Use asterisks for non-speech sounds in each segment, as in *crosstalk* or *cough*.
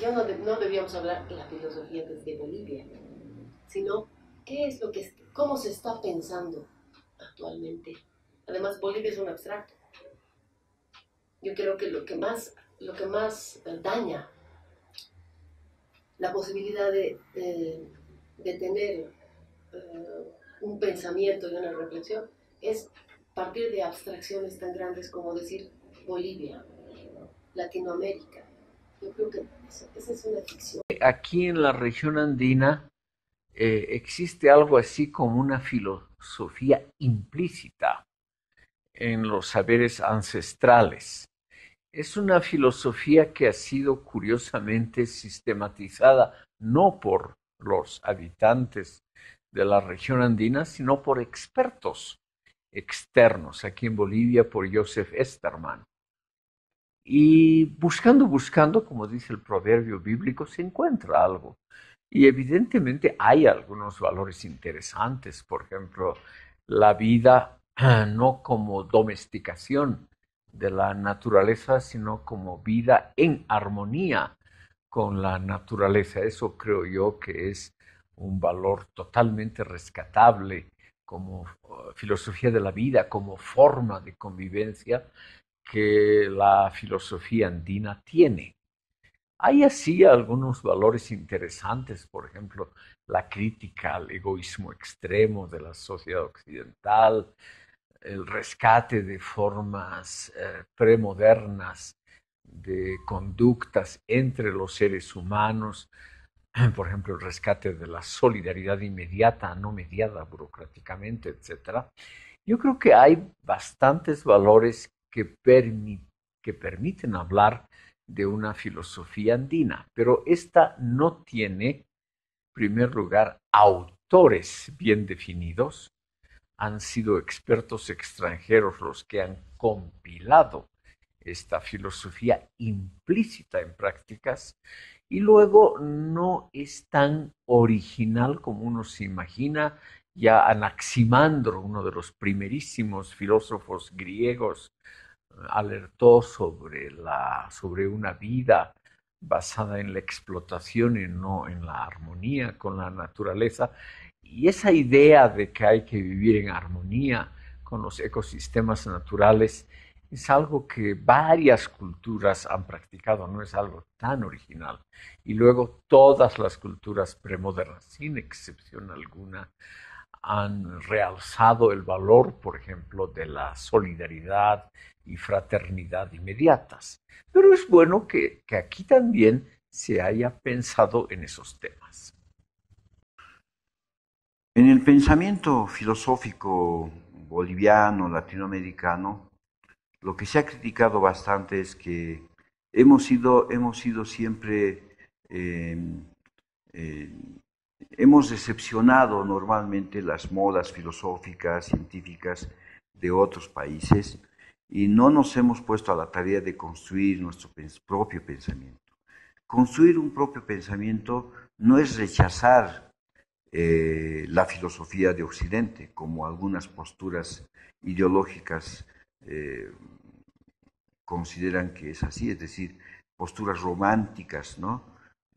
ya no, no debíamos hablar de la filosofía desde Bolivia, sino qué es lo que, cómo se está pensando actualmente. Además, Bolivia es un abstracto. Yo creo que lo que más, lo que más daña la posibilidad de, de, tener eh, un pensamiento y una reflexión es partir de abstracciones tan grandes como decir Bolivia, Latinoamérica. Creo que esa es una ficción. Aquí en la región andina eh, existe algo así como una filosofía implícita en los saberes ancestrales. Es una filosofía que ha sido curiosamente sistematizada no por los habitantes de la región andina, sino por expertos externos, aquí en Bolivia por Joseph Esterman. Y buscando, buscando, como dice el proverbio bíblico, se encuentra algo. Y evidentemente hay algunos valores interesantes, por ejemplo, la vida no como domesticación de la naturaleza, sino como vida en armonía con la naturaleza. Eso creo yo que es un valor totalmente rescatable como uh, filosofía de la vida, como forma de convivencia que la filosofía andina tiene. Hay así algunos valores interesantes, por ejemplo, la crítica al egoísmo extremo de la sociedad occidental, el rescate de formas eh, premodernas de conductas entre los seres humanos, *clears throat* por ejemplo, el rescate de la solidaridad inmediata, no mediada burocráticamente, etc. Yo creo que hay bastantes valores que, permiten hablar de una filosofía andina, pero esta no tiene, en primer lugar, autores bien definidos, han sido expertos extranjeros los que han compilado esta filosofía implícita en prácticas y luego no es tan original como uno se imagina. Ya Anaximandro, uno de los primerísimos filósofos griegos, alertó sobre, la, sobre una vida basada en la explotación y no en la armonía con la naturaleza. Y esa idea de que hay que vivir en armonía con los ecosistemas naturales es algo que varias culturas han practicado, no es algo tan original. Y luego todas las culturas premodernas, sin excepción alguna, han realzado el valor, por ejemplo, de la solidaridad y fraternidad inmediatas. Pero es bueno que, aquí también se haya pensado en esos temas. En el pensamiento filosófico boliviano, latinoamericano, lo que se ha criticado bastante es que hemos sido, hemos sido siempre, em, eh, hemos decepcionado normalmente las modas filosóficas, científicas de otros países y no nos hemos puesto a la tarea de construir nuestro propio pensamiento. Construir un propio pensamiento no es rechazar eh, la filosofía de Occidente, como algunas posturas ideológicas eh, consideran que es así, es decir, posturas románticas ¿no?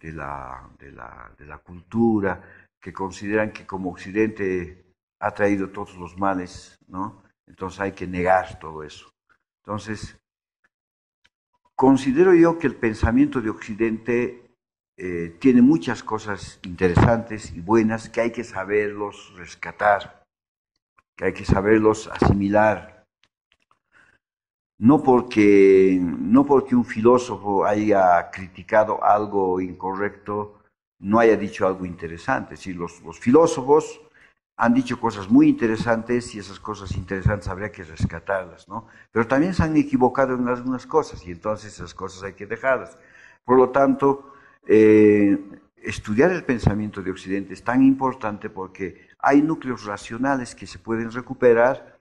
De, la, de, la, de la cultura, que consideran que como Occidente ha traído todos los males, ¿no? entonces hay que negar todo eso. Entonces, considero yo que el pensamiento de Occidente eh, tiene muchas cosas interesantes y buenas que hay que saberlos rescatar, que hay que saberlos asimilar, no porque, no porque un filósofo haya criticado algo incorrecto, no haya dicho algo interesante. Si los, filósofos han dicho cosas muy interesantes y esas cosas interesantes habría que rescatarlas, ¿no? Pero también se han equivocado en algunas cosas y entonces esas cosas hay que dejarlas. Por lo tanto, eh, estudiar el pensamiento de Occidente es tan importante porque hay núcleos racionales que se pueden recuperar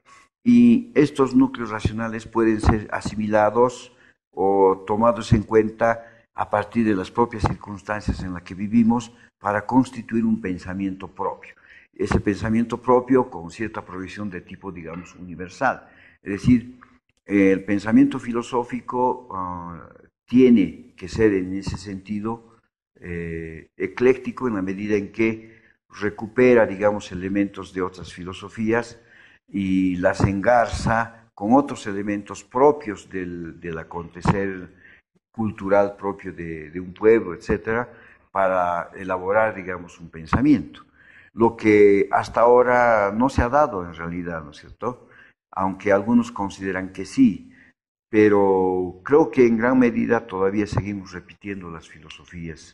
y estos núcleos racionales pueden ser asimilados o tomados en cuenta a partir de las propias circunstancias en las que vivimos para constituir un pensamiento propio. Ese pensamiento propio con cierta provisión de tipo, digamos, universal. Es decir, el pensamiento filosófico ah, tiene que ser en ese sentido eh, ecléctico en la medida en que recupera, digamos, elementos de otras filosofías y las engarza con otros elementos propios del, acontecer cultural propio de, un pueblo, etcétera, para elaborar, digamos, un pensamiento. Lo que hasta ahora no se ha dado en realidad, ¿no es cierto? Aunque algunos consideran que sí, pero creo que en gran medida todavía seguimos repitiendo las filosofías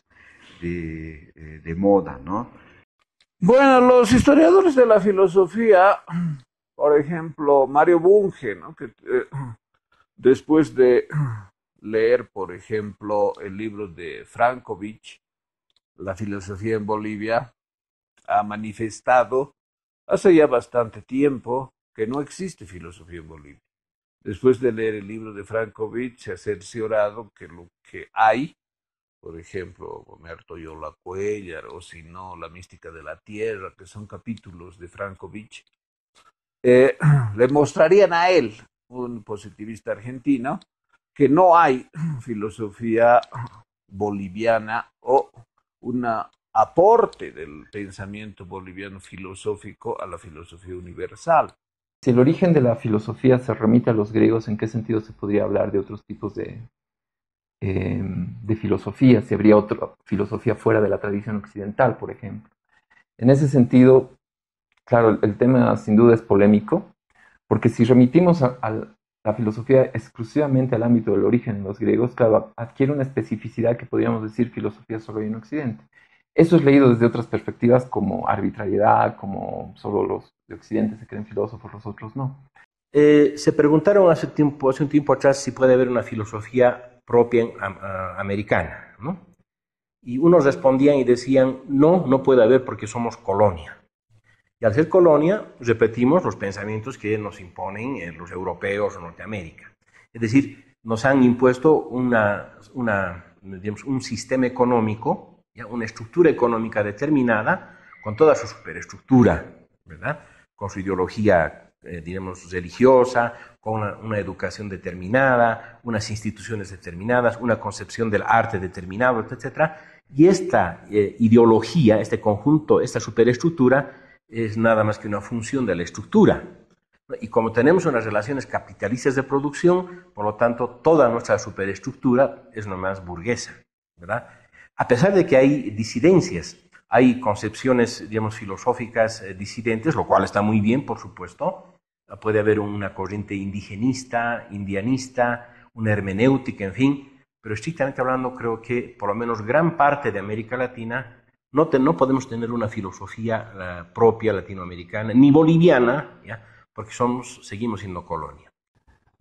de, eh, de moda, ¿no? Bueno, los historiadores de la filosofía, por ejemplo, Mario Bunge, ¿no? que eh, *clears throat* después de *clears throat* leer, por ejemplo, el libro de Frankovich, La filosofía en Bolivia, ha manifestado hace ya bastante tiempo que no existe filosofía en Bolivia después de leer el libro de Frankovich, se ha cerciorado que lo que hay, por ejemplo, Omerto Yola Cuellar, o si no, La mística de la tierra, que son capítulos de Frankovich, eh, *clears throat* le mostrarían a él, un positivista argentino, que no hay *clears throat* filosofía boliviana o un aporte del pensamiento boliviano filosófico a la filosofía universal. Si el origen de la filosofía se remite a los griegos, ¿en qué sentido se podría hablar de otros tipos de, em, de filosofía? Si habría otra filosofía fuera de la tradición occidental, por ejemplo. En ese sentido, claro, el tema sin duda es polémico, porque si remitimos a, la filosofía exclusivamente al ámbito del origen de los griegos, claro, adquiere una especificidad que podríamos decir filosofía solo en Occidente. Eso es leído desde otras perspectivas como arbitrariedad, como solo los de Occidente se creen filósofos, los otros no. Eh, se preguntaron hace, tiempo, hace un tiempo atrás si puede haber una filosofía propia americana, ¿no? Y unos respondían y decían, no, no puede haber porque somos colonia. Y al ser colonia, repetimos los pensamientos que nos imponen eh, los europeos o Norteamérica. Es decir, nos han impuesto una, un sistema económico, una estructura económica determinada, con toda su superestructura, ¿verdad? con su ideología, eh, digamos, religiosa, con una, educación determinada, unas instituciones determinadas, una concepción del arte determinado, etc. Y esta eh, ideología, este conjunto, esta superestructura, es nada más que una función de la estructura. Y como tenemos unas relaciones capitalistas de producción, por lo tanto, toda nuestra superestructura es nomás burguesa, ¿verdad? A pesar de que hay disidencias hay concepciones, digamos, filosóficas eh, disidentes, lo cual está muy bien, por supuesto. Puede haber una corriente indigenista, indianista, una hermenéutica, en fin. Pero estrictamente hablando, creo que por lo menos gran parte de América Latina no, no podemos tener una filosofía eh, propia latinoamericana, ni boliviana, ¿ya? porque somos, seguimos siendo colonia.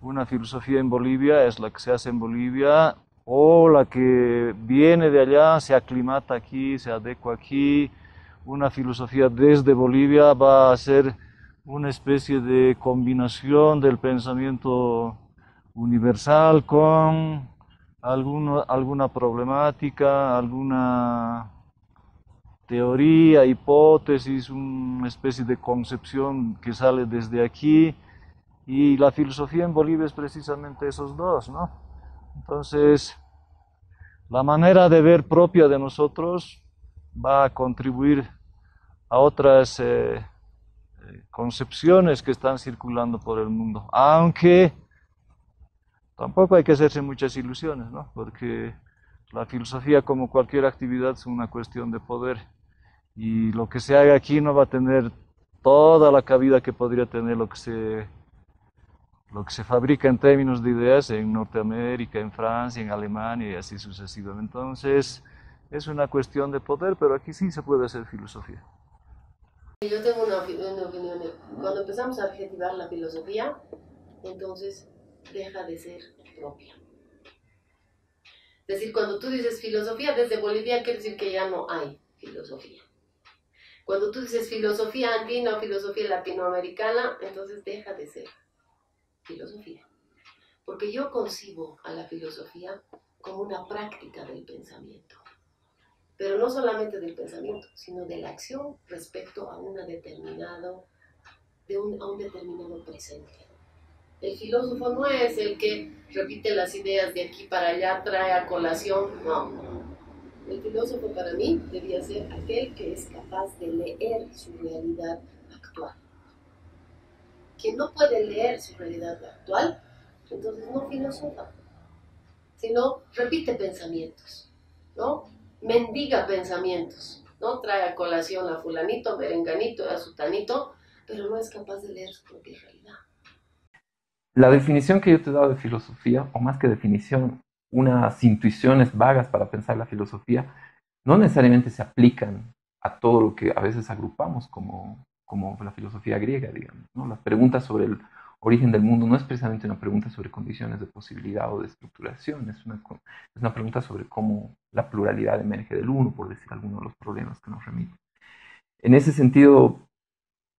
Una filosofía en Bolivia es la que se hace en Bolivia o la que viene de allá, se aclimata aquí, se adecua aquí. Una filosofía desde Bolivia va a ser una especie de combinación del pensamiento universal con alguna, alguna problemática, alguna teoría, hipótesis, una especie de concepción que sale desde aquí. Y la filosofía en Bolivia es precisamente esos dos, ¿no? Entonces, la manera de ver propia de nosotros va a contribuir a otras eh, concepciones que están circulando por el mundo. Aunque tampoco hay que hacerse muchas ilusiones, ¿no? Porque la filosofía, como cualquier actividad, es una cuestión de poder. Y lo que se haga aquí no va a tener toda la cabida que podría tener lo que se lo que se fabrica en términos de ideas en Norteamérica, en Francia, en Alemania y así sucesivamente. Entonces, es una cuestión de poder, pero aquí sí se puede hacer filosofía. Yo tengo una, opinión. Cuando empezamos a adjetivar la filosofía, entonces deja de ser propia. Es decir, cuando tú dices filosofía desde Bolivia, quiere decir que ya no hay filosofía. Cuando tú dices filosofía andina o filosofía latinoamericana, entonces deja de ser filosofía. Porque yo concibo a la filosofía como una práctica del pensamiento. Pero no solamente del pensamiento, sino de la acción respecto a, una determinado, de un, a un determinado presente. El filósofo no es el que repite las ideas de aquí para allá, trae a colación, no. El filósofo para mí debía ser aquel que es capaz de leer su realidad actual. Quien no puede leer su realidad actual, entonces no filosofa, sino repite pensamientos, ¿no? Mendiga pensamientos, ¿no? Trae a colación a fulanito, a merenganito, a sutanito, pero no es capaz de leer su propia realidad. La definición que yo te he dado de filosofía, o más que definición, unas intuiciones vagas para pensar la filosofía, no necesariamente se aplican a todo lo que a veces agrupamos como, como la filosofía griega, digamos. ¿no? Las preguntas sobre el origen del mundo no es precisamente una pregunta sobre condiciones de posibilidad o de estructuración, es una, es una pregunta sobre cómo la pluralidad emerge del uno, por decir alguno de los problemas que nos remiten. En ese sentido,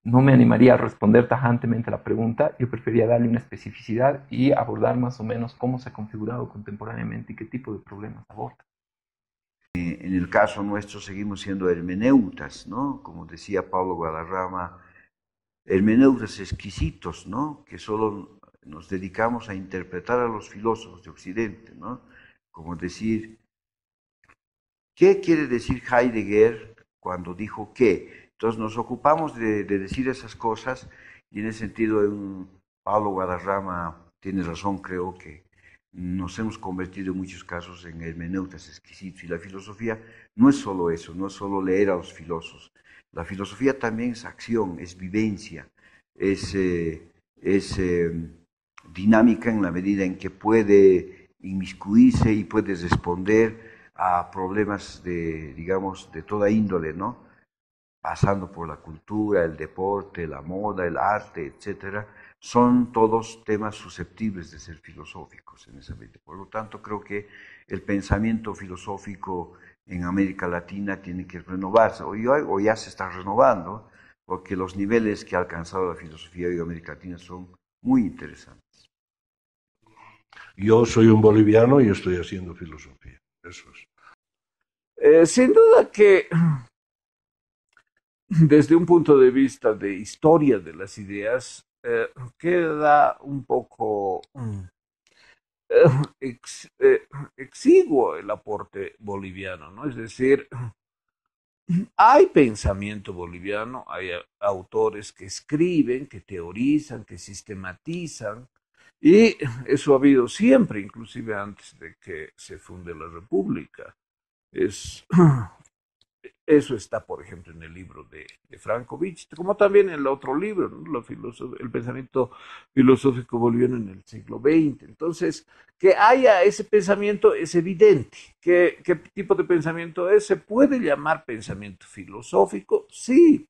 no me animaría a responder tajantemente a la pregunta, yo preferiría darle una especificidad y abordar más o menos cómo se ha configurado contemporáneamente y qué tipo de problemas aborda. Eh, en el caso nuestro seguimos siendo hermeneutas, ¿no? Como decía Pablo Guadarrama, hermeneutas exquisitos, ¿no? Que solo nos dedicamos a interpretar a los filósofos de Occidente, ¿no? Como decir, ¿qué quiere decir Heidegger cuando dijo que? Entonces nos ocupamos de, decir esas cosas y en ese sentido Pablo Guadarrama tiene razón, creo que nos hemos convertido en muchos casos en hermeneutas exquisitos y la filosofía no es solo eso, no es solo leer a los filósofos. La filosofía también es acción, es vivencia, es, eh, es eh, dinámica en la medida en que puede inmiscuirse y puede responder a problemas de, digamos, de toda índole, ¿no? Pasando por la cultura, el deporte, la moda, el arte, etcétera, son todos temas susceptibles de ser filosóficos en ese ambiente. Por lo tanto, creo que el pensamiento filosófico en América Latina tiene que renovarse, o, ya se está renovando, porque los niveles que ha alcanzado la filosofía en América Latina son muy interesantes. Yo soy un boliviano y estoy haciendo filosofía, eso es. Eh, sin duda que desde un punto de vista de historia de las ideas, eh, queda un poco mm, eh, eh, exiguo el aporte boliviano, ¿no? Es decir, hay pensamiento boliviano, hay autores que escriben, que teorizan, que sistematizan, y eso ha habido siempre, inclusive antes de que se funde la República. Es eso está, por ejemplo, en el libro de, de Frankovich, como también en el otro libro, el pensamiento filosófico boliviano en el siglo XX. Entonces, que haya ese pensamiento es evidente. ¿Qué, ¿Qué tipo de pensamiento es? ¿Se puede llamar pensamiento filosófico? Sí.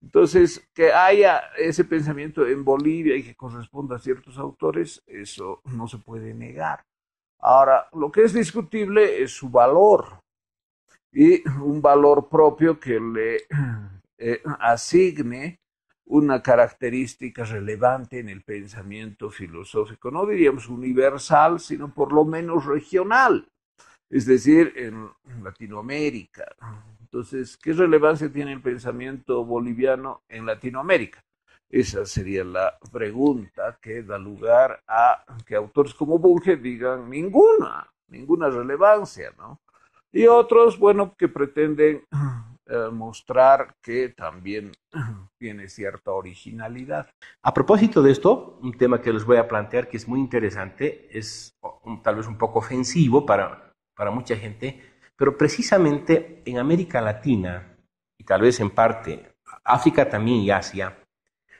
Entonces, que haya ese pensamiento en Bolivia y que corresponda a ciertos autores, eso no se puede negar. Ahora, lo que es discutible es su valor, y un valor propio que le eh, asigne una característica relevante en el pensamiento filosófico, no diríamos universal, sino por lo menos regional, es decir, en Latinoamérica. Entonces, ¿qué relevancia tiene el pensamiento boliviano en Latinoamérica? Esa sería la pregunta que da lugar a que autores como Bunge digan ninguna, ninguna relevancia, ¿no? Y otros, bueno, que pretenden eh, mostrar que también tiene cierta originalidad. A propósito de esto, un tema que les voy a plantear que es muy interesante, es tal vez un poco ofensivo para, para mucha gente, pero precisamente en América Latina, y tal vez en parte África también y Asia,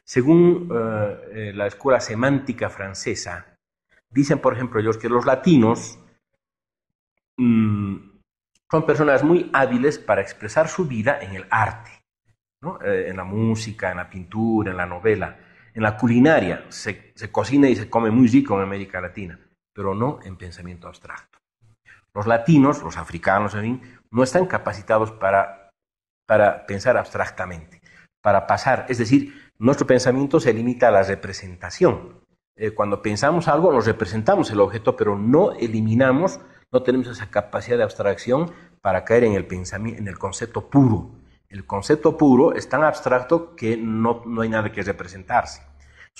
según eh, eh, la escuela semántica francesa, dicen, por ejemplo, ellos que los latinos mm, son personas muy hábiles para expresar su vida en el arte, eh, en la música, en la pintura, en la novela, en la culinaria. Se, cocina y se come muy rico en América Latina, pero no en pensamiento abstracto. Los latinos, los africanos, en no están capacitados para, para pensar abstractamente, para pasar. Es decir, nuestro pensamiento se limita a la representación. Eh, cuando pensamos algo, nos representamos el objeto, pero no eliminamos no tenemos esa capacidad de abstracción para caer en el pensamiento, en el concepto puro. El concepto puro es tan abstracto que no, no hay nada que representarse.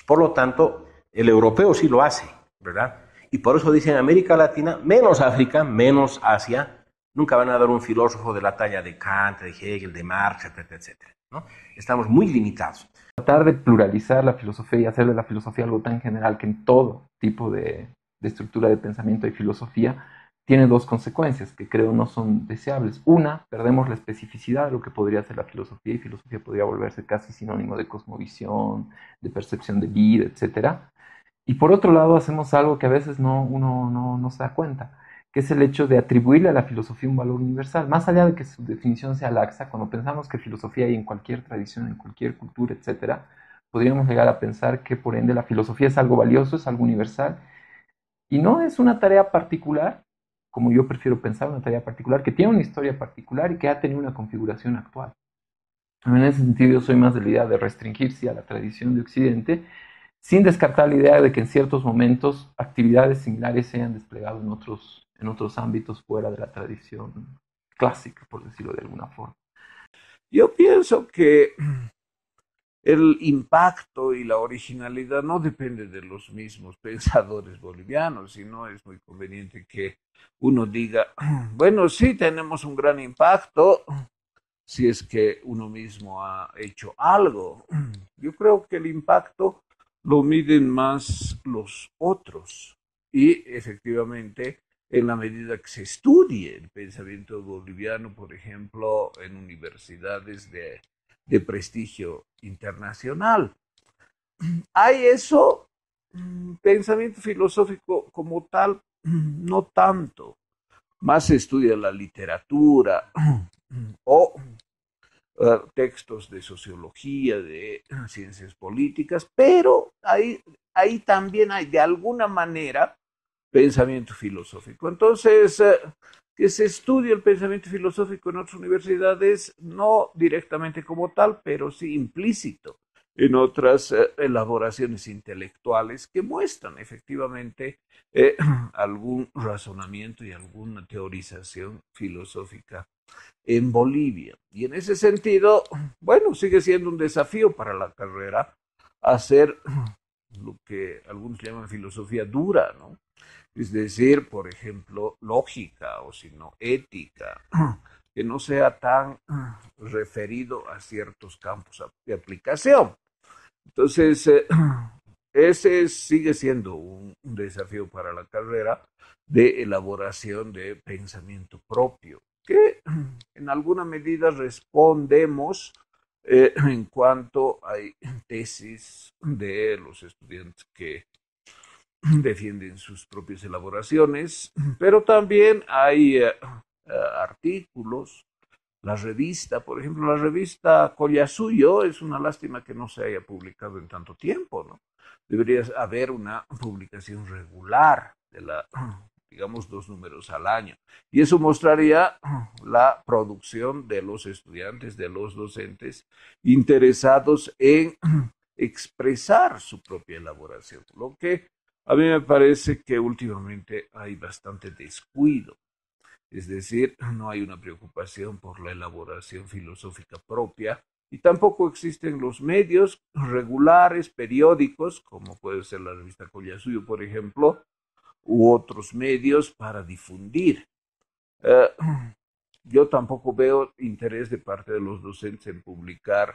Por lo tanto, el europeo sí lo hace, ¿verdad? Y por eso dicen América Latina, menos África, menos Asia, nunca van a dar un filósofo de la talla de Kant, de Hegel, de Marx, etcétera, etcétera. ¿no? Estamos muy limitados. Tratar de pluralizar la filosofía y hacer de la filosofía algo tan general que en todo tipo de, de estructura de pensamiento y filosofía tiene dos consecuencias que creo no son deseables. Una, perdemos la especificidad de lo que podría ser la filosofía y filosofía podría volverse casi sinónimo de cosmovisión, de percepción de vida, etc. Y por otro lado, hacemos algo que a veces no, uno no, no se da cuenta, que es el hecho de atribuirle a la filosofía un valor universal. Más allá de que su definición sea laxa, cuando pensamos que filosofía hay en cualquier tradición, en cualquier cultura, etc., podríamos llegar a pensar que por ende la filosofía es algo valioso, es algo universal, y no es una tarea particular como yo prefiero pensar, una tarea particular, que tiene una historia particular y que ha tenido una configuración actual. En ese sentido, yo soy más de la idea de restringirse a la tradición de Occidente, sin descartar la idea de que en ciertos momentos actividades similares se hayan desplegado en otros, en otros ámbitos fuera de la tradición clásica, por decirlo de alguna forma. Yo pienso que el impacto y la originalidad no depende de los mismos *laughs* pensadores bolivianos, sino es muy conveniente que uno diga, *clears throat* bueno, sí tenemos un gran impacto *clears throat* si es que uno mismo ha hecho algo. *clears throat* Yo creo que el impacto lo miden más los otros y efectivamente en la medida que se estudie el pensamiento boliviano, por ejemplo, en universidades de de prestigio internacional. Hay eso, mm, pensamiento filosófico como tal, no tanto. Más se estudia la literatura o eh, textos de sociología, de ciencias políticas, pero ahí también hay de alguna manera pensamiento filosófico. Entonces, eh, que se estudie el pensamiento filosófico en otras universidades, no directamente como tal, pero sí implícito en otras eh, elaboraciones intelectuales que muestran efectivamente eh, *clears throat* algún razonamiento y alguna teorización filosófica en Bolivia. Y en ese sentido, bueno, sigue siendo un desafío para la carrera hacer *clears throat* lo que algunos llaman filosofía dura, ¿no? Es decir, por ejemplo, lógica o sino ética, *clears throat* que no sea tan referido a ciertos campos de aplicación. Entonces, eh, *clears throat* ese sigue siendo un desafío para la carrera de elaboración de pensamiento propio, que *clears throat* en alguna medida respondemos eh, en cuanto hay tesis de los estudiantes que *clears throat* defienden sus propias elaboraciones, pero también hay eh, eh, artículos, la revista, por ejemplo, la revista Collasuyo, es una lástima que no se haya publicado en tanto tiempo, ¿no? Debería haber una publicación regular de la, *clears throat* digamos, dos números al año. Y eso mostraría *clears throat* la producción de los estudiantes, de los docentes interesados en expresar su propia elaboración, lo que a mí me parece que últimamente hay bastante descuido, es decir, no hay una preocupación por la elaboración filosófica propia y tampoco existen los medios regulares, periódicos, como puede ser la revista Collasuyo, por ejemplo, u otros medios para difundir. Eh, yo tampoco veo interés de parte de los docentes en publicar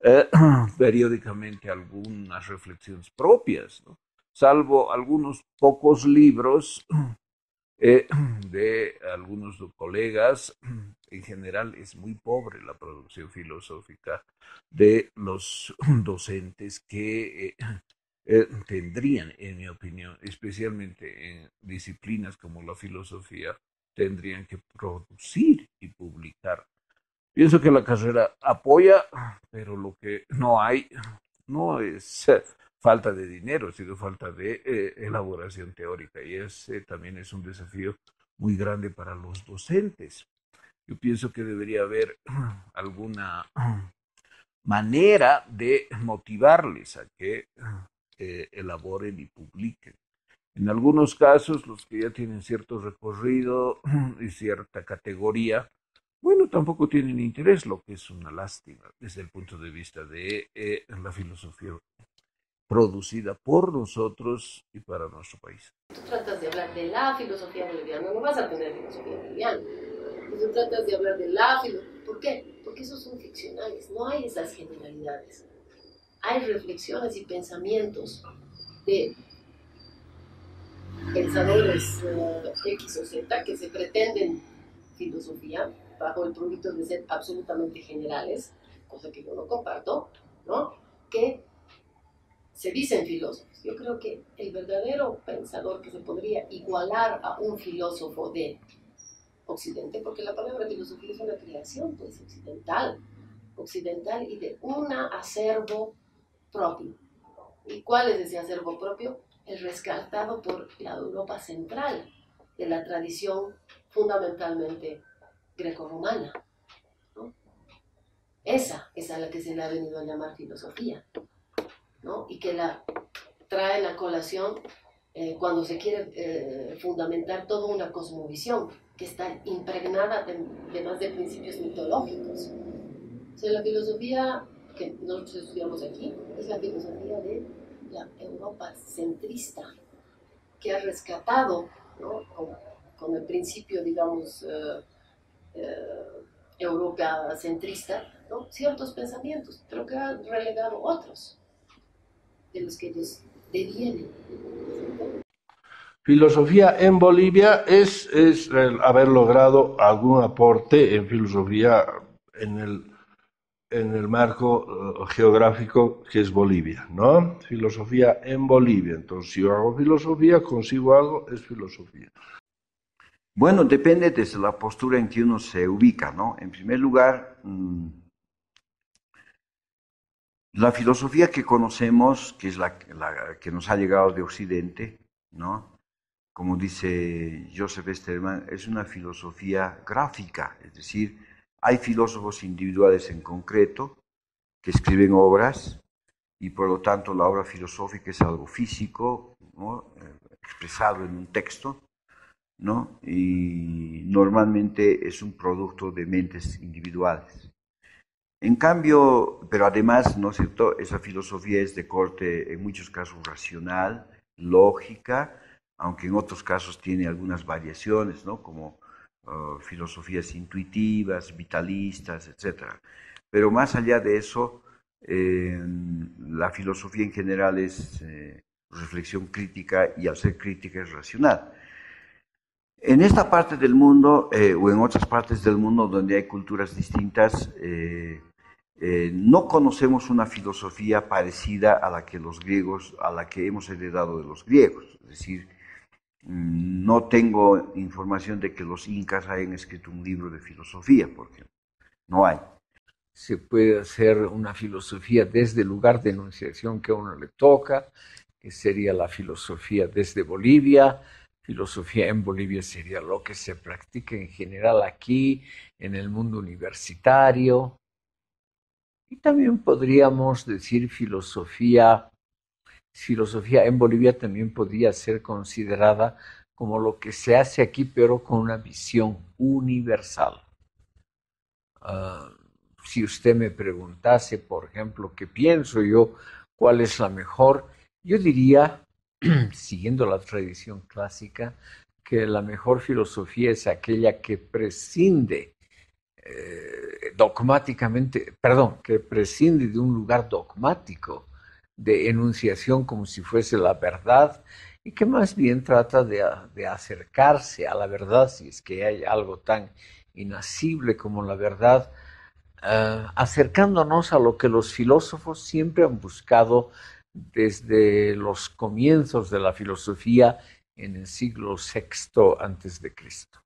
eh, periódicamente algunas reflexiones propias. ¿no? Salvo algunos pocos libros *clears throat* eh, *clears throat* de algunos colegas, *clears throat* en general es muy pobre la producción filosófica de los docentes que eh, eh, tendrían, en mi opinión, especialmente en disciplinas como la filosofía, tendrían que producir y publicar. Pienso que la carrera apoya, pero lo que no hay no es falta de dinero, sino falta de eh, elaboración teórica. Y ese también es un desafío muy grande para los docentes. Yo pienso que debería haber *clears throat* alguna manera de motivarles a que eh, elaboren y publiquen. En algunos casos, los que ya tienen cierto recorrido *clears throat* y cierta categoría, bueno, tampoco tienen interés, lo que es una lástima desde el punto de vista de eh, la filosofía producida por nosotros y para nuestro país. Tú tratas de hablar de la filosofía boliviana, no vas a tener filosofía boliviana. tú tratas de hablar de la filosofía. ¿Por qué? Porque esos son ficcionales, no hay esas generalidades. Hay reflexiones y pensamientos de pensadores eh, X o Z que se pretenden filosofía bajo el producto de ser absolutamente generales, cosa que yo no comparto, ¿no? Que se dicen filósofos. Yo creo que el verdadero pensador que se podría igualar a un filósofo de Occidente, porque la palabra filosofía es una creación pues occidental, occidental y de un acervo propio. ¿Y cuál es ese acervo propio? El rescatado por la Europa central de la tradición fundamentalmente grecorromana. ¿no? Esa es a la que se le ha venido a llamar filosofía, ¿no? y que la trae la colación eh, cuando se quiere eh, fundamentar toda una cosmovisión que está impregnada de, de más de principios mitológicos. O sea, la filosofía que nosotros estudiamos aquí es la filosofía de la Europa centrista, que ha rescatado ¿no? con, con, el principio, digamos, eh, eh, europea centrista, ¿no? ciertos pensamientos, pero que ha relegado otros de los que ellos devienen. Filosofía en Bolivia es, es haber logrado algún aporte en filosofía en el en el marco uh, geográfico que es Bolivia, ¿no? Filosofía en Bolivia. Entonces, si yo hago filosofía, consigo algo, es filosofía. Bueno, depende desde la postura en que uno se ubica, ¿no? En primer lugar, mmm, la filosofía que conocemos, que es la, que nos ha llegado de Occidente, ¿no? Como dice Joseph Sterman, es una filosofía gráfica, es decir, hay filósofos individuales en concreto que escriben obras y por lo tanto la obra filosófica es algo físico, ¿no? expresado en un texto, ¿no? y normalmente es un producto de mentes individuales. En cambio, pero además, ¿no es cierto?, esa filosofía es de corte en muchos casos racional, lógica, aunque en otros casos tiene algunas variaciones, ¿no? como uh, filosofías intuitivas, vitalistas, etc. Pero más allá de eso, la filosofía en general es eh, reflexión crítica y al ser crítica es racional. En esta parte del mundo eh, o en otras partes del mundo donde hay culturas distintas, eh, eh, no conocemos una filosofía parecida a la que los griegos, a la que hemos heredado de los griegos. Es decir, Mm, no tengo información de que los incas hayan escrito un libro de filosofía, porque no hay. Se puede hacer una filosofía desde el lugar de enunciación que a uno le toca, que sería la filosofía desde Bolivia. Filosofía en Bolivia sería lo que se practica en general aquí, en el mundo universitario. Y también podríamos decir filosofía filosofía en Bolivia también podría ser considerada como lo que se hace aquí, pero con una visión universal. Uh, si usted me preguntase, por ejemplo, qué pienso yo, cuál es la mejor, yo diría, *clears throat* siguiendo la tradición clásica, que la mejor filosofía es aquella que prescinde eh, dogmáticamente, perdón, que prescinde de un lugar dogmático de enunciación como si fuese la verdad y que más bien trata de, acercarse a la verdad, si es que hay algo tan inasible como la verdad, uh, acercándonos a lo que los filósofos siempre han buscado desde los comienzos de la filosofía en el siglo VI antes de Cristo.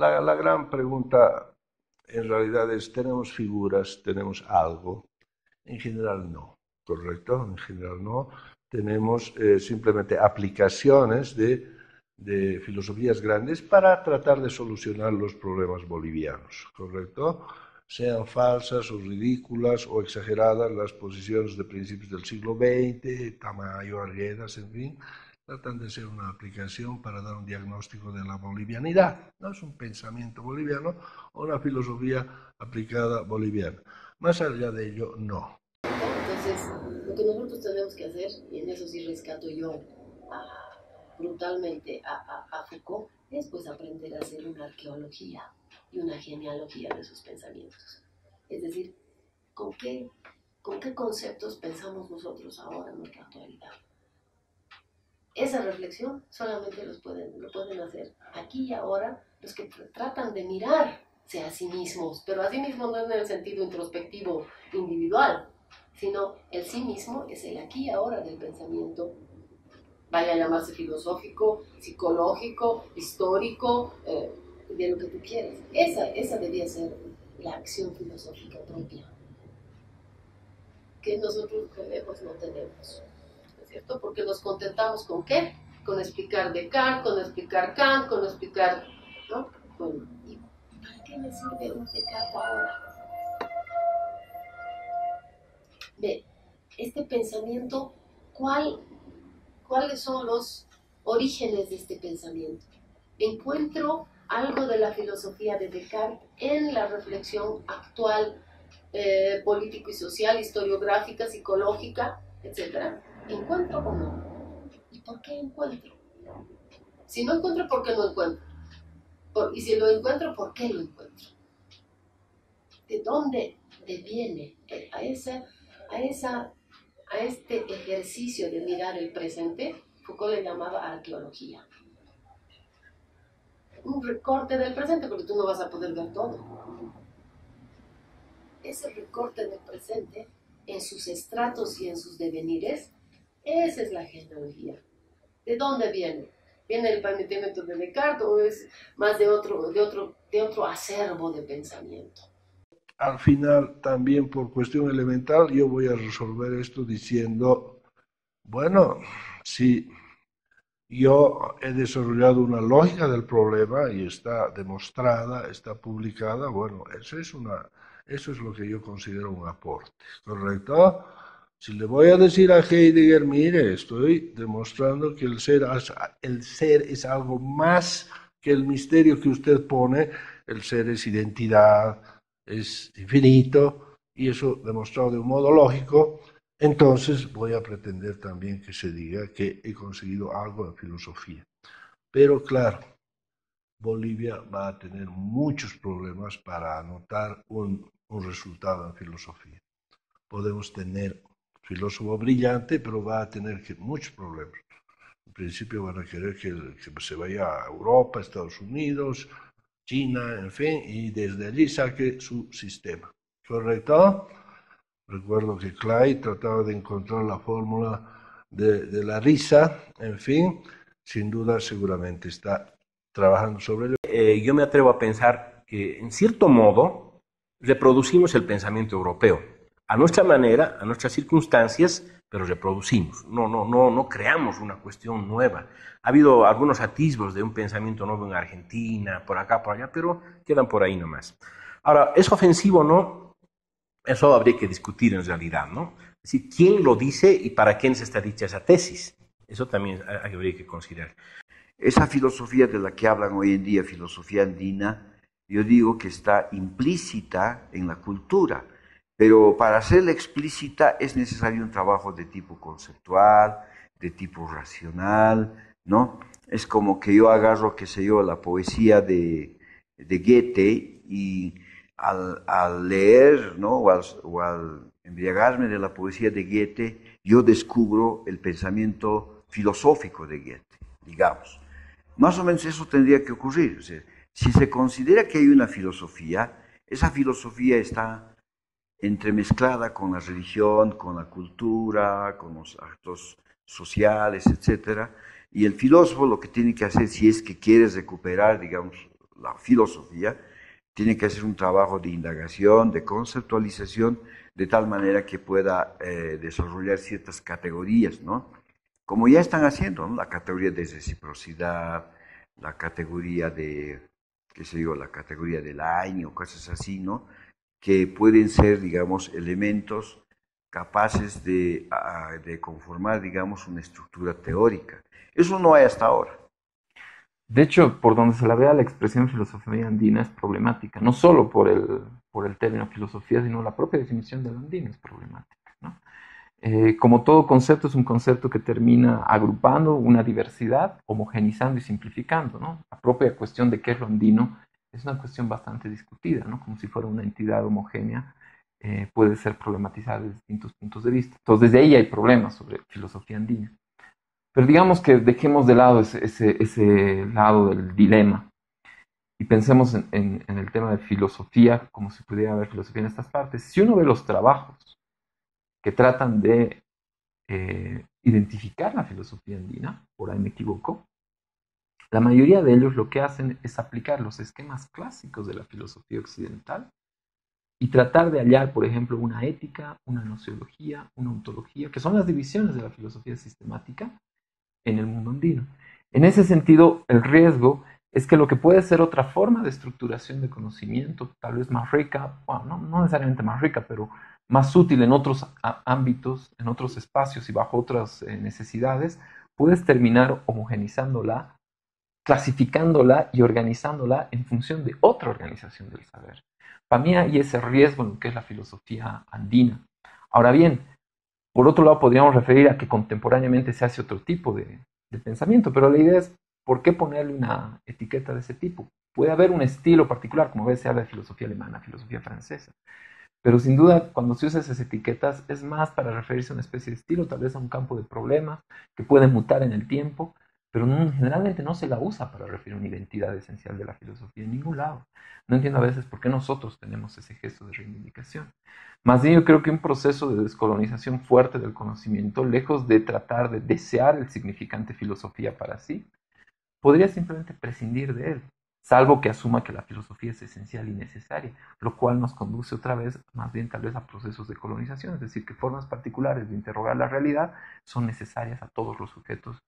La, gran pregunta en realidad es, ¿tenemos figuras, tenemos algo? En general no, ¿correcto? En general no. Tenemos eh, simplemente aplicaciones de, de, filosofías grandes para tratar de solucionar los problemas bolivianos, ¿correcto? Sean falsas o ridículas o exageradas las posiciones de principios del siglo XX, Tamayo, Arguedas, en fin, tratan de ser una aplicación para dar un diagnóstico de la bolivianidad. No es un pensamiento boliviano o una filosofía aplicada boliviana. Más allá de ello, no. Entonces, lo que nosotros tenemos que hacer, y en eso sí rescato yo a brutalmente a, a, Foucault es pues aprender a hacer una arqueología y una genealogía de sus pensamientos. Es decir, ¿con qué, con qué conceptos pensamos nosotros ahora en nuestra actualidad? Esa reflexión solamente los pueden, lo pueden hacer aquí y ahora los que tratan de mirarse a sí mismos, pero a sí mismos no en el sentido introspectivo individual, sino el sí mismo es el aquí y ahora del pensamiento, vaya a llamarse filosófico, psicológico, histórico, eh, de lo que tú quieras. Esa, esa debía ser la acción filosófica propia, que nosotros lejos no tenemos, ¿no es cierto? Porque nos contentamos con qué? Con explicar Descartes, con explicar Kant, con explicar, ¿no? Bueno, ¿y para qué me sirve un Descartes ahora? Ve, este pensamiento, ¿cuál, ¿cuáles son los orígenes de este pensamiento? Encuentro algo de la filosofía de Descartes en la reflexión actual eh, político y social, historiográfica, psicológica, etc. ¿Encuentro o no? ¿Y por qué encuentro? Si no encuentro, ¿por qué no encuentro? y si lo encuentro, ¿por qué lo encuentro? ¿De dónde viene a, esa, a, esa, a este ejercicio de mirar el presente? Foucault le llamaba arqueología un recorte del presente, porque tú no vas a poder ver todo. Ese recorte del presente, en sus estratos y en sus devenires, esa es la genealogía. ¿De dónde viene? ¿Viene el planteamiento de Descartes o es más de otro, de otro, de otro acervo de pensamiento? Al final, también por cuestión elemental, yo voy a resolver esto diciendo, bueno, si yo he desarrollado una lógica del problema y está demostrada, está publicada. Bueno, eso es, una, eso es lo que yo considero un aporte, ¿correcto? Si le voy a decir a Heidegger, mire, estoy demostrando que el ser, el ser es algo más que el misterio que usted pone, el ser es identidad, es infinito, y eso demostrado de un modo lógico, entonces voy a pretender también que se diga que he conseguido algo en filosofía. Pero claro, Bolivia va a tener muchos problemas para anotar un, resultado en filosofía. Podemos tener filósofo brillante, pero va a tener muchos problemas. En principio van a querer que, que, se vaya a Europa, Estados Unidos, China, en fin, y desde allí saque su sistema. ¿Correcto? Recuerdo que Clay trataba de encontrar la fórmula de, la risa, en fin, sin duda seguramente está trabajando sobre ello. Eh, yo me atrevo a pensar que, en cierto modo, reproducimos el pensamiento europeo, a nuestra manera, a nuestras circunstancias, pero reproducimos. No, no, no, no creamos una cuestión nueva. Ha habido algunos atisbos de un pensamiento nuevo en Argentina, por acá, por allá, pero quedan por ahí nomás. Ahora, ¿es ofensivo o no? Eso habría que discutir en realidad, ¿no? Es decir, ¿quién lo dice y para quién se está dicha esa tesis? Eso también habría que considerar. Esa filosofía de la que hablan hoy en día, filosofía andina, yo digo que está implícita en la cultura, pero para hacerla explícita es necesario un trabajo de tipo conceptual, de tipo racional, ¿no? Es como que yo agarro, qué sé yo, la poesía de, de Goethe y al, leer ¿no? o, al, embriagarme de la poesía de Goethe, yo descubro el pensamiento filosófico de Goethe, digamos. Más o menos eso tendría que ocurrir. si se considera que hay una filosofía, esa filosofía está entremezclada con la religión, con la cultura, con los actos sociales, etc. Y el filósofo lo que tiene que hacer, si es que quiere recuperar, digamos, la filosofía, tiene que hacer un trabajo de indagación, de conceptualización, de tal manera que pueda eh, desarrollar ciertas categorías, ¿no? Como ya están haciendo, ¿no? La categoría de reciprocidad, la categoría de, qué sé yo, la categoría del año, cosas así, ¿no? Que pueden ser, digamos, elementos capaces de, de conformar, digamos, una estructura teórica. Eso no hay hasta ahora. De hecho, por donde se la vea, la expresión filosofía andina es problemática, no solo por el, por el término filosofía, sino la propia definición de la andina es problemática. Eh, como todo concepto, es un concepto que termina agrupando una diversidad, homogenizando y simplificando. ¿no? La propia cuestión de qué es lo andino es una cuestión bastante discutida, ¿no? como si fuera una entidad homogénea, eh, puede ser problematizada desde distintos puntos de vista. Entonces, desde ahí hay problemas sobre filosofía andina. Pero digamos que dejemos de lado ese, ese, lado del dilema y pensemos en, el tema de filosofía, como si pudiera haber filosofía en estas partes. Si uno ve los trabajos que tratan de eh, identificar la filosofía andina, por ahí me equivoco, la mayoría de ellos lo que hacen es aplicar los esquemas clásicos de la filosofía occidental y tratar de hallar, por ejemplo, una ética, una nociología, una ontología, que son las divisiones de la filosofía sistemática en el mundo andino. En ese sentido, el riesgo es que lo que puede ser otra forma de estructuración de conocimiento, tal vez más rica, bueno, no, necesariamente más rica, pero más útil en otros ámbitos, en otros espacios y bajo otras eh, necesidades, puedes terminar homogenizándola, clasificándola y organizándola en función de otra organización del saber. Para mí hay ese riesgo en lo que es la filosofía andina. Ahora bien, por otro lado, podríamos referir a que contemporáneamente se hace otro tipo de, pensamiento, pero la idea es, ¿por qué ponerle una etiqueta de ese tipo? Puede haber un estilo particular, como ves, se habla de filosofía alemana, filosofía francesa, pero sin duda, cuando se usa esas etiquetas, es más para referirse a una especie de estilo, tal vez a un campo de problemas que pueden mutar en el tiempo, pero generalmente no se la usa para referir una identidad esencial de la filosofía en ningún lado. No entiendo a veces por qué nosotros tenemos ese gesto de reivindicación. Más bien yo creo que un proceso de descolonización fuerte del conocimiento, lejos de tratar de desear el significante filosofía para sí, podría simplemente prescindir de él, salvo que asuma que la filosofía es esencial y necesaria, lo cual nos conduce otra vez más bien tal vez a procesos de colonización, es decir, que formas particulares de interrogar la realidad son necesarias a todos los sujetos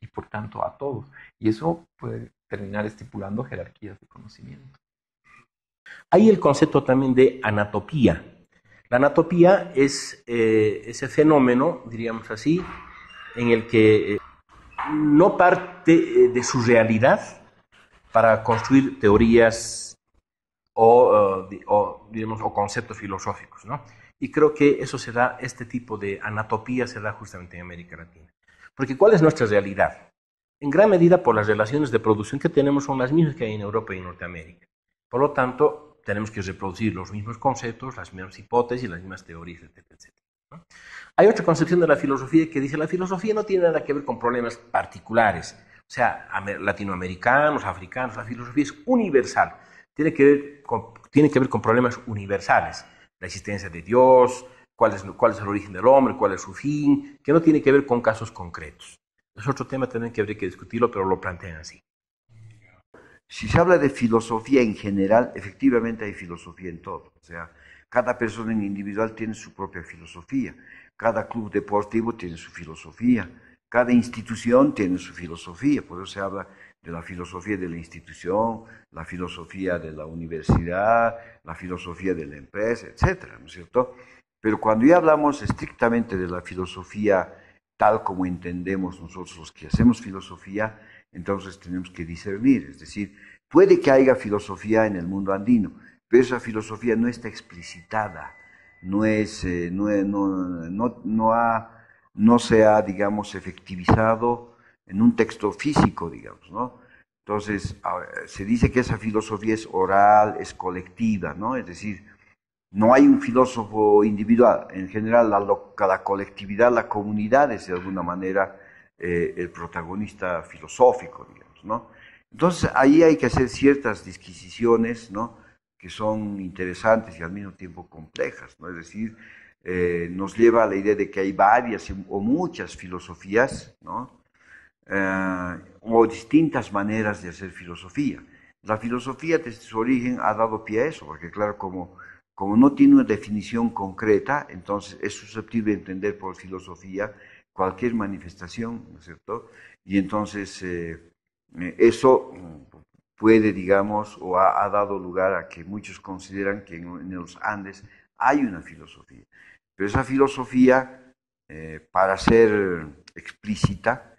y por tanto a todos. Y eso puede terminar estipulando jerarquías de conocimiento. Hay el concepto también de anatopía. La anatopía es eh, ese fenómeno, diríamos así, en el que eh, no parte eh, de su realidad para construir teorías o, o conceptos filosóficos. ¿no? Y creo que eso será, este tipo de anatopía será justamente en América Latina. Porque ¿cuál es nuestra realidad? En gran medida por las relaciones de producción que tenemos son las mismas que hay en Europa y en Norteamérica. Por lo tanto, tenemos que reproducir los mismos conceptos, las mismas hipótesis, las mismas teorías, etcétera, etcétera. Hay otra concepción de la filosofía que dice la filosofía no tiene nada que ver con problemas particulares, o sea, latinoamericanos, africanos, la filosofía es universal, tiene que ver con, tiene que ver con problemas universales, la existencia de Dios, cuál es, cuál es el origen del hombre, cuál es su fin, que no tiene que ver con casos concretos. Es otro tema también que habría que discutirlo, pero lo plantean así. Si se habla de filosofía en general, efectivamente hay filosofía en todo. O sea, cada persona en individual tiene su propia filosofía, cada club deportivo tiene su filosofía, cada institución tiene su filosofía, por eso se habla de la filosofía de la institución, la filosofía de la universidad, la filosofía de la empresa, etcétera, ¿no es cierto? Pero cuando ya hablamos estrictamente de la filosofía tal como entendemos nosotros los que hacemos filosofía, entonces tenemos que discernir. Es decir, puede que haya filosofía en el mundo andino, pero esa filosofía no está explicitada, no, es, eh, no, no, no, ha, no se ha, digamos, efectivizado en un texto físico, digamos, ¿no? Entonces, se dice que esa filosofía es oral, es colectiva, ¿no? Es decir, no hay un filósofo individual, en general la, colectividad, la comunidad es de alguna manera eh, el protagonista filosófico, digamos, ¿no? Entonces ahí hay que hacer ciertas disquisiciones, ¿no? Que son interesantes y al mismo tiempo complejas, ¿no? Es decir, eh, nos lleva a la idea de que hay varias o muchas filosofías, ¿no? Eh, o distintas maneras de hacer filosofía. La filosofía desde su origen ha dado pie a eso, porque claro, como como no tiene una definición concreta, entonces es susceptible de entender por filosofía cualquier manifestación, ¿no es cierto? Y entonces eh, eh, eso puede, digamos, o ha, dado lugar a que muchos consideran que en, los Andes hay una filosofía. Pero esa filosofía, eh, para ser explícita,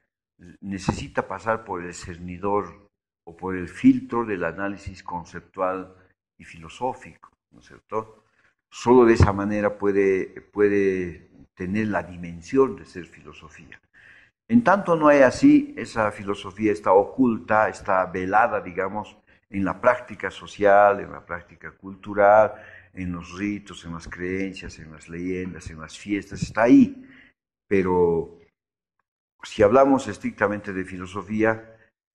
necesita pasar por el cernidor o por el filtro del análisis conceptual y filosófico. ¿No es cierto? solo de esa manera puede, puede tener la dimensión de ser filosofía. En tanto no hay así, esa filosofía está oculta, está velada, digamos, en la práctica social, en la práctica cultural, en los ritos, en las creencias, en las leyendas, en las fiestas, está ahí. Pero si hablamos estrictamente de filosofía,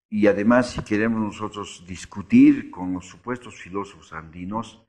y además si queremos nosotros discutir con los supuestos filósofos andinos,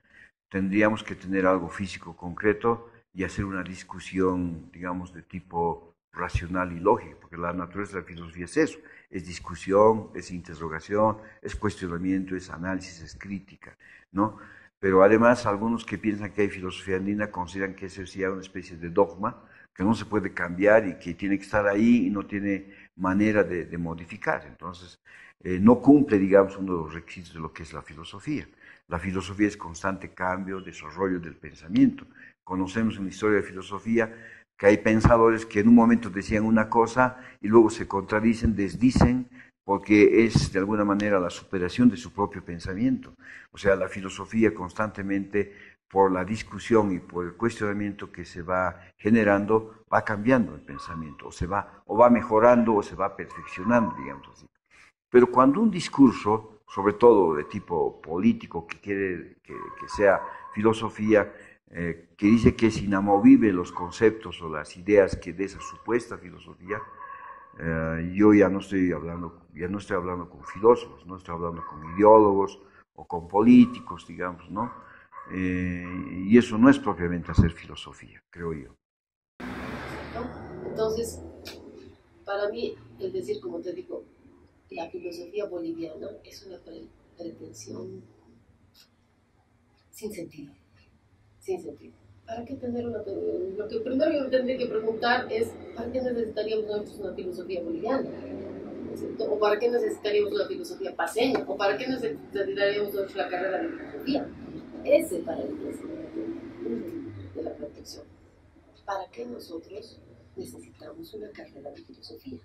tendríamos que tener algo físico concreto y hacer una discusión, digamos, de tipo racional y lógico, porque la naturaleza de la filosofía es eso, es discusión, es interrogación, es cuestionamiento, es análisis, es crítica, ¿no? Pero además algunos que piensan que hay filosofía andina consideran que eso sería una especie de dogma, que no se puede cambiar y que tiene que estar ahí y no tiene manera de, modificar. Entonces, eh, no cumple, digamos, uno de los requisitos de lo que es la filosofía. La filosofía es constante cambio, desarrollo del pensamiento. Conocemos en la historia de filosofía que hay pensadores que en un momento decían una cosa y luego se contradicen, desdicen, porque es de alguna manera la superación de su propio pensamiento. O sea, la filosofía constantemente por la discusión y por el cuestionamiento que se va generando, va cambiando el pensamiento, o se va, o va mejorando o se va perfeccionando, digamos así. Pero cuando un discurso, sobre todo de tipo político, que quiere que, sea filosofía, eh, que dice que es inamovible los conceptos o las ideas que de esa supuesta filosofía, eh, yo ya no estoy hablando, ya no estoy hablando con filósofos, no estoy hablando con ideólogos o con políticos, digamos, ¿no? Eh, y eso no es propiamente hacer filosofía, creo yo. Entonces, para mí, es decir, como te digo, la filosofía boliviana es una pretensión sin sentido. Sin sentido. ¿Para qué tener una Lo que primero yo tendría que preguntar es, ¿para qué necesitaríamos nosotros una filosofía boliviana? ¿O para qué necesitaríamos una filosofía paseña? ¿O para qué necesitaríamos nosotros la carrera de filosofía? Ese para el de la protección. ¿Para qué nosotros necesitamos una carrera de filosofía?